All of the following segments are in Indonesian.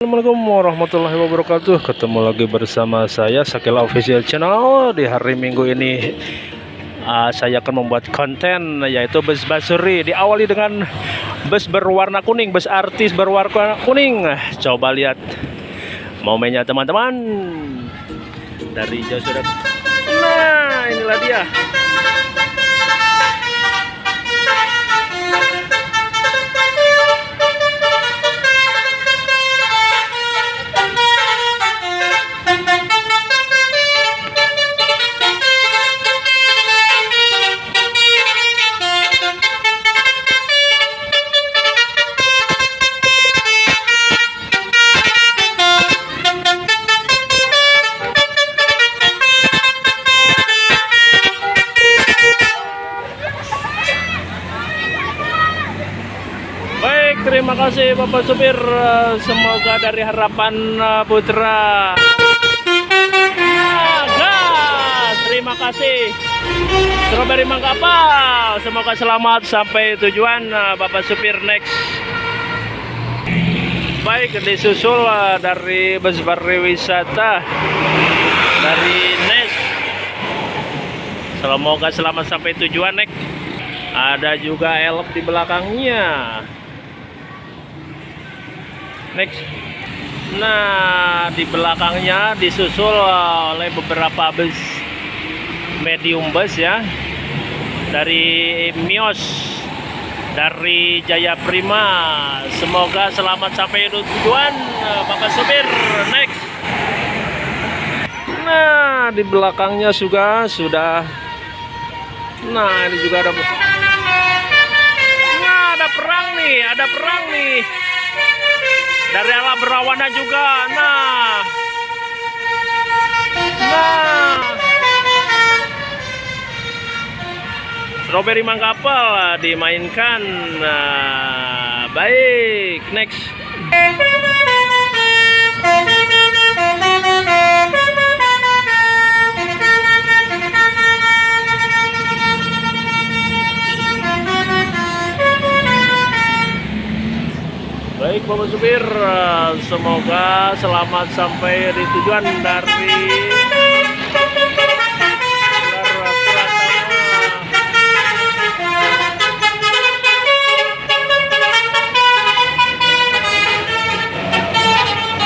Assalamualaikum warahmatullahi wabarakatuh. Ketemu lagi bersama saya Sakila Official Channel. Di hari Minggu ini uh, Saya akan membuat konten Yaitu bus basuri. Diawali dengan bus berwarna kuning Bus artis berwarna kuning. Coba lihat Momennya teman-teman. Dari jauh sudah Nah inilah dia Bapak Supir. Eh, Semoga dari harapan eh, Putra. Gas, terima kasih. Strawberry Mangkapal. Semoga selamat sampai tujuan eh, Bapak Supir next. Baik, disusul dari bus pariwisata dari Nes. Semoga selamat sampai tujuan next. Ada juga elf di belakangnya. Next. Nah, di belakangnya disusul oleh beberapa bus medium bus ya. Dari Mios, dari Jaya Prima. Semoga selamat sampai tujuan Bapak supir. Next. Nah, di belakangnya juga sudah Nah, ini juga ada Nah, ada perang nih, ada perang nih dari alam berlawanan juga. Nah. Nah. Strawberry mangkapal dimainkan. Nah. Baik next Baik Bapak Supir, eh, semoga selamat sampai di tujuan dari.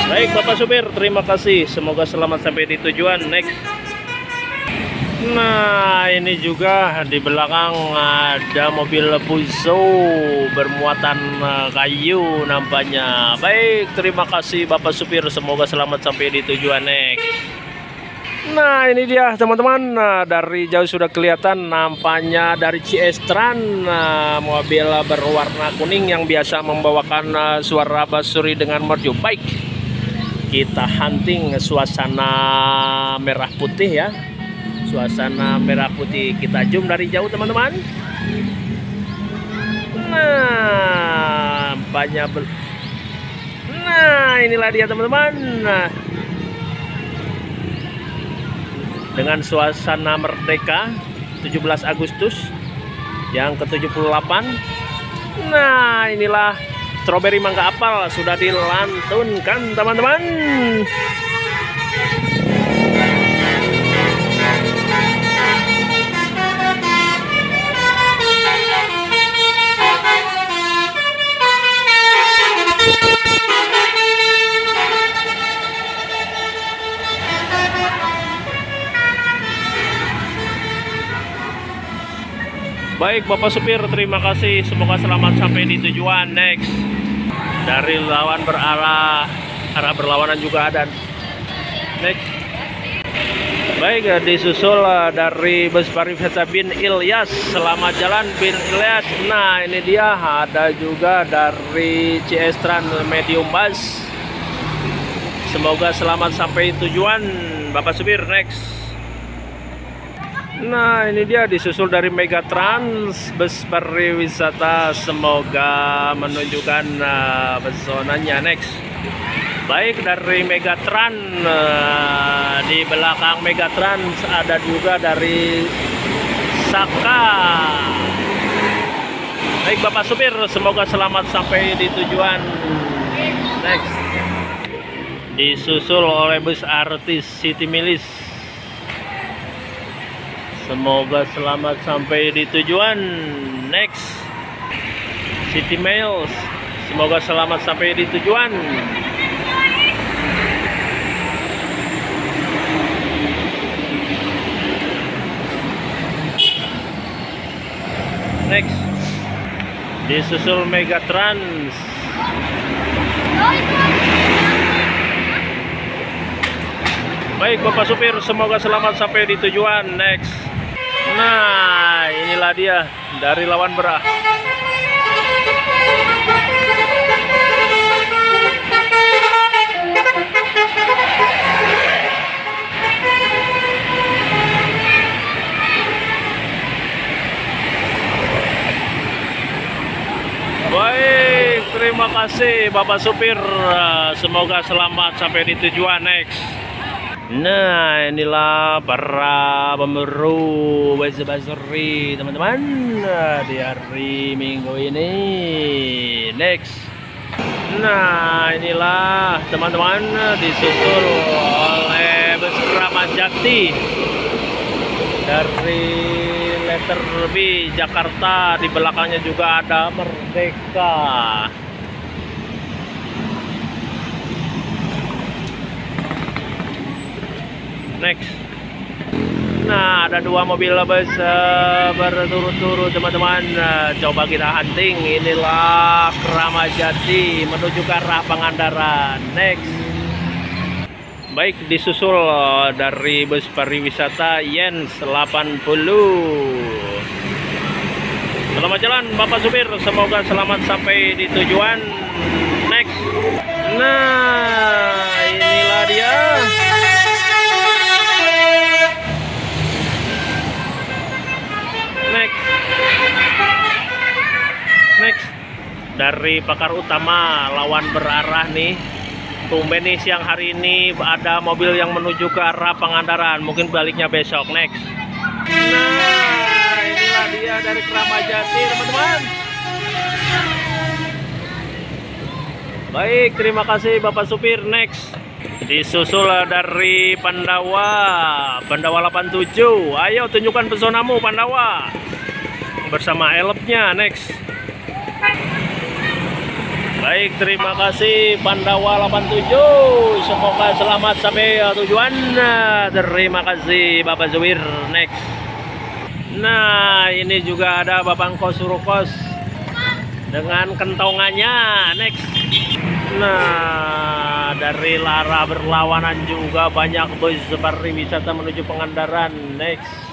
Baik Bapak Supir, terima kasih. Semoga selamat sampai di tujuan. Next. Nah, ini juga di belakang ada mobil Fuso bermuatan eh, kayu nampaknya. Baik, terima kasih Bapak supir. Semoga selamat sampai di tujuan next. Nah, ini dia teman-teman. Nah, dari jauh sudah kelihatan nampaknya dari Ciestran nah, mobil berwarna kuning yang biasa membawakan eh, suara basuri dengan merdu. Baik. Kita hunting suasana merah putih ya suasana merah putih kita zoom dari jauh teman-teman. Nah banyak bel nah inilah dia teman-teman. Nah. Dengan suasana merdeka 17 Agustus yang ke-78 nah inilah strawberry mangga apel sudah dilantunkan teman-teman Baik Bapak supir, terima kasih. Semoga selamat sampai di tujuan. Next. Dari lawan berarah arah berlawanan juga ada. Next. Baik, disusul eh, dari bus pariwisata Bin Ilyas. Selamat jalan Bin Ilyas. Nah, ini dia ada juga dari Ciestran Medium Bus. Semoga selamat sampai tujuan Bapak supir. Next. Nah ini dia disusul dari Megatrans bus pariwisata. Semoga menunjukkan uh, pesonanya. Next. Baik dari Megatran uh, di belakang Megatrans ada juga dari Saka. Baik Bapak supir semoga selamat sampai di tujuan. Next. Disusul oleh bus artis City Milis semoga selamat sampai di tujuan. Next City Mails. Semoga selamat sampai di tujuan. Next disusul Megatrans. Baik Bapak Supir semoga selamat sampai di tujuan. Next nah inilah dia dari lawan berah Baik, terima kasih Bapak Supir. Semoga selamat sampai di tujuan next. Nah, inilah para pemburu baju basuri teman-teman di hari Minggu ini. Next. Nah, inilah teman-teman disusul oleh bus Kramat dari letter B Jakarta di belakangnya juga ada Merdeka next. Nah ada dua mobil bus uh, berturut-turut teman-teman. Uh, coba kita hunting. Inilah Kramajati menuju ke arah Pangandaran. Next. Baik disusul uh, dari bus pariwisata Yens 80 selamat jalan Bapak Supir. Semoga selamat sampai di tujuan. Next. Nah inilah dia next. Dari pakar utama lawan berarah nih. Tumben nih siang hari ini ada mobil yang menuju ke arah Pangandaran. Mungkin baliknya besok. Next. Nah inilah dia dari Kramajati teman-teman. Baik terima kasih Bapak Supir. Next. Disusul dari Pandawa. Pandawa 87 ayo tunjukkan pesonamu Pandawa bersama elopnya next Baik, terima kasih Pandawa 87. Semoga selamat sampai tujuan. Terima kasih Bapak Zuwir. Next. Nah, ini juga ada Bapak Kosurukos dengan kentongannya. Next. Nah, dari Lara berlawanan juga banyak bus pariwisata menuju Pangandaran. Next.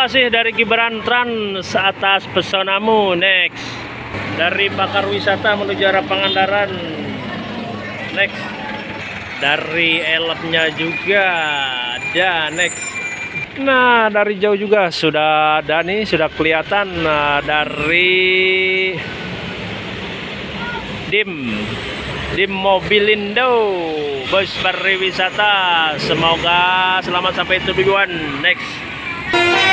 Kasih dari Gibran Trans atas pesonamu. Next. Dari Pakar Wisata menuju arah Pangandaran. Next. Dari elopnya juga ada next. Nah, dari jauh juga sudah ada nih, sudah kelihatan nah, dari Dim Dim Mobilindo bus pariwisata. Semoga selamat sampai tujuan. Next.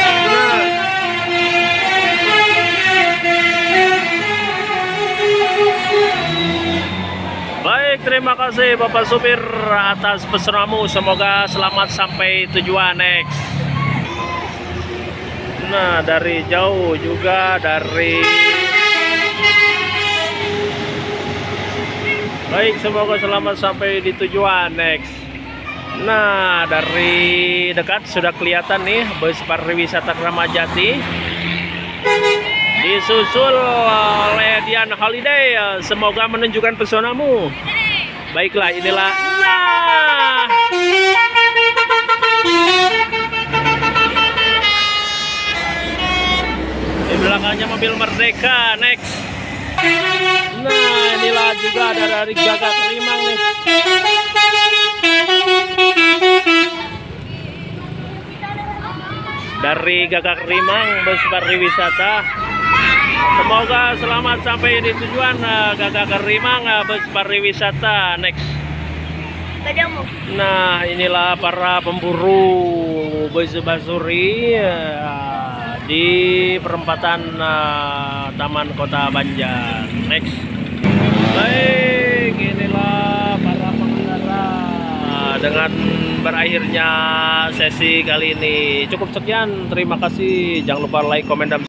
Baik, terima kasih Bapak Supir atas pesanmu. Semoga selamat sampai tujuan next. Nah, dari jauh juga dari Baik, semoga selamat sampai di tujuan next. Nah, dari dekat sudah kelihatan nih bus pariwisata Kramajati. Disusul oleh Dian Holiday. Semoga menunjukkan pesonamu. Baiklah, inilah. Nah. Di belakangnya mobil Merdeka. Next. Nah, inilah juga ada dari Gagak Rimang nih. Dari Gagak Rimang bus pariwisata. Semoga selamat sampai di tujuan eh, Gagak Rimang eh, bus pariwisata next. Nah, inilah para pemburu bus basuri eh, di perempatan Taman Kota Banjar. Next. Baik, inilah dengan berakhirnya sesi kali ini. Cukup sekian. Terima kasih. Jangan lupa like, komen, dan